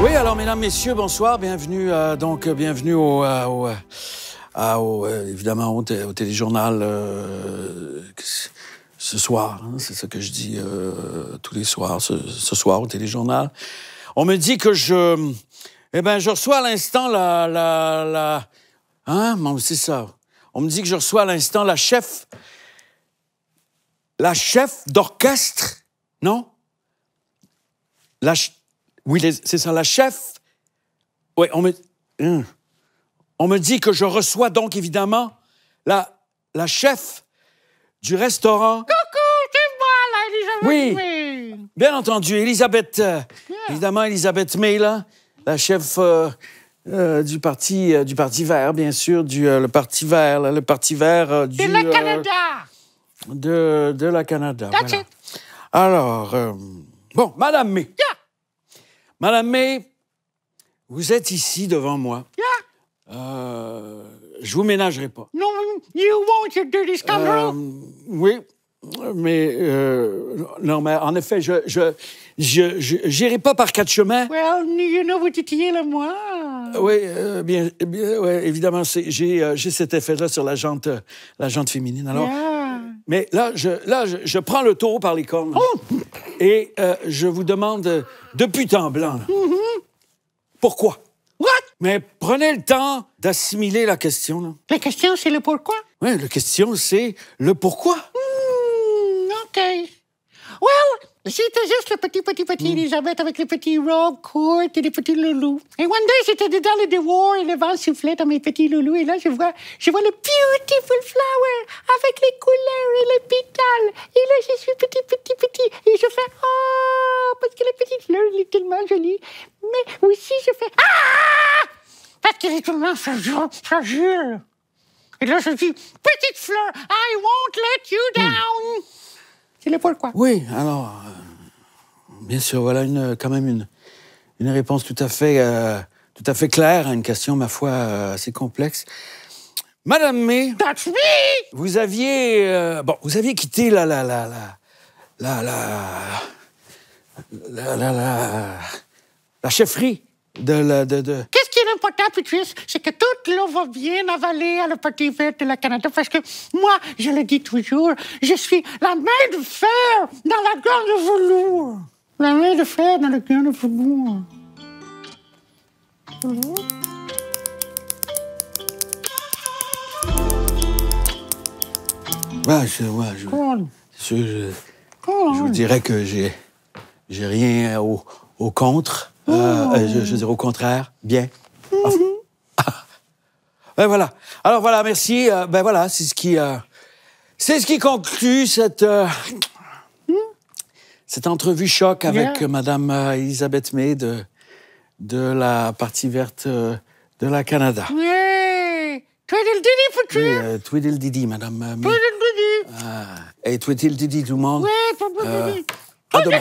Oui, alors mesdames, messieurs, bonsoir, bienvenue euh, donc euh, bienvenue au, euh, évidemment au, té- au téléjournal ce soir, hein, c'est ça que je dis tous les soirs, ce, ce soir au téléjournal. On me dit que je, eh ben, je reçois à l'instant la, la, hein, c'est ça. On me dit que je reçois à l'instant la chef, la chef d'orchestre, non? La, ch- oui, c'est ça, la chef. Oui, on me, Hum. on me dit que je reçois donc évidemment la, la chef du restaurant. Oui. Bien entendu, Elisabeth, euh, évidemment, Elisabeth May, là, la chef euh, euh, du, parti, du Parti vert, bien sûr, du le Parti vert, là, le Parti vert du... C'est le euh, Canada. de, de la Canada. That's voilà. it. Alors, bon, Madame May. Yeah. Madame May, vous êtes ici devant moi. Yeah. Euh, je vous ménagerai pas. No, you won't, you dirty scoundrel. Euh, oui, mais euh, non, mais en effet, je je j'irai pas par quatre chemins. well, you know what it is, moi. Oui, euh, bien, bien ouais, évidemment, j'ai euh, cet effet-là sur la jante, la jante féminine. Alors, Yeah. Mais là, je là, je, je prends le taureau par les cornes et euh, je vous demande de but en blanc. là. Pourquoi? What? Mais prenez le temps d'assimiler la question. Là. La question, c'est le pourquoi? Oui, la question, c'est le pourquoi. Hmm, OK. Well, c'était juste le petit, petit, petit Elisabeth avec les petits robes courtes et les petits loulous. Et one day, j'étais dans le devoir et le vent soufflait dans mes petits loulous. Et là, je vois, je vois le beautiful flower avec les couleurs et les pétales. Et là, je suis petit, petit, petit. Et je fais Oh, parce que la petite fleur, elle est tellement jolie. Mais aussi, je fais Ah! Parce qu'elle est tellement fragile. fragile. Et là, je dis Petite fleur, I won't let you down. C'est pourquoi. Oui, alors, euh, bien sûr, voilà une, quand même une, une réponse tout à fait, euh, tout à fait claire à une question, ma foi, euh, assez complexe. Madame May, That's me! vous aviez, euh, bon, vous aviez quitté la, la, la, la, la, la, la, la, la, la chefferie de la, de, de, qui important, c'est que toute l'eau va bien avaler à le petit vert de la Canada, parce que moi, je le dis toujours, je suis la main de fer dans la grande de velours. La main de fer dans la grande de velours. Ouais, je, ouais, je, Cool. je, je- Cool. je vous dirais que j'ai, j'ai rien au, au contre. Euh, euh, je, je veux dire au contraire. Bien. Ben voilà. Alors voilà, merci. Euh, ben voilà, c'est ce qui, euh, c'est ce qui conclut cette, euh, cette entrevue choc avec Yeah. Madame euh, Elisabeth May de, de la partie verte euh, de la Canada. Oui, Patrice! euh, Tweedle Didi, Madame euh, May. Twiddle diddy! Ah, et Tweedle Didi, tout le monde. Ouais, twiddle diddy! à demain.